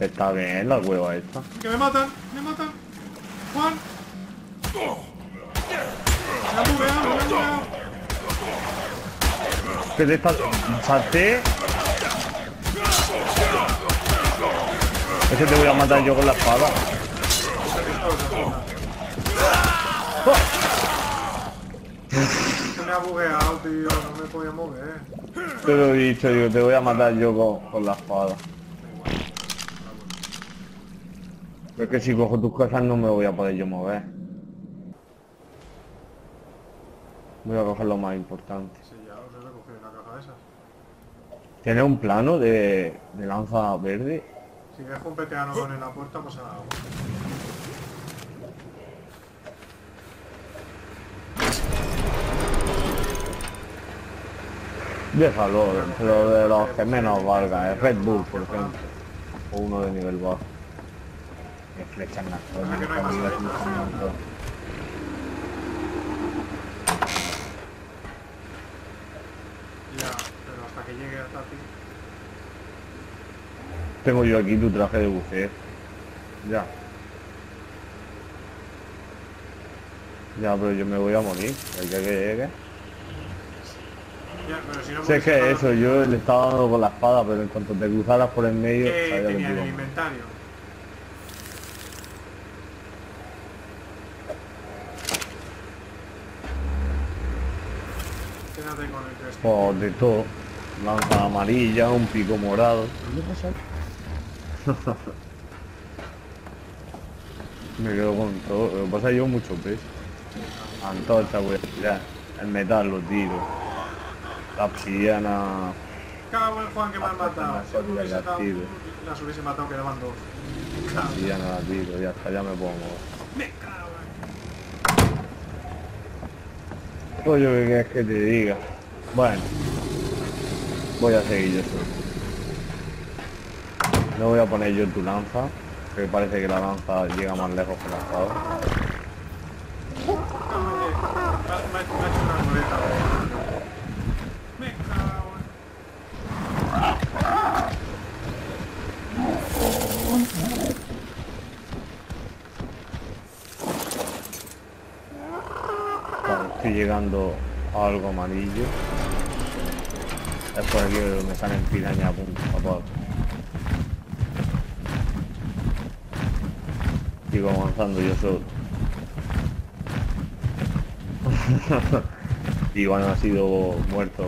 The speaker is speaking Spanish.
Está bien la hueva esta. que me matan, me matan. Juan. Me han bugueado, me han bugueado. ¿Qué te está...? Salté. Es que te voy a matar yo con la espada. Se me ha bugueado, tío. No me podía mover. Te lo he dicho, digo, te voy a matar yo con, con la espada. Pero es que si cojo tus cosas no me voy a poder yo mover. Voy a coger lo más importante. Sí, ya os he recogido una caja de esas. ¿Tienes un plano de, de lanza verde? Si dejo un peteano con en la puerta, pasa algo. Déjalo, pero de los que menos valga, el Red Bull, por ejemplo. O uno de nivel bajo. Que flechan las hay cosas. flechas. Ya, pero hasta que llegue hasta ti. Tengo yo aquí tu traje de buceo. Ya. Ya, pero yo me voy a morir. El día que llegue. Ya, pero si no Sé que eso, yo le estaba dando con la espada, pero en cuanto te cruzaras por el medio, ¿Qué tenía te en el inventario? Quédate con el que Pues de todo. Lanza amarilla, un pico morado. Me quedo con todo. Lo que pasa llevo mucho peso. Antorcha voy a tirar. El metal lo tiro. La obsidiana. Cago en Juan que me han Hasta matado. me me hubiese las matado quedaban dos. La obsidiana la tiro. Ya está, ya me pongo. Me cago yo qué quieres que te diga. Bueno. Voy a seguir yo solo. No voy a poner yo tu lanza. Que parece que la lanza llega más lejos que la espada. Me, me, me ha hecho una muleta. Me cago en... Vale, estoy llegando a algo amarillo. Es por aquí donde me salen pirañas a punto. Sigo avanzando yo solo. Iván ha sido muerto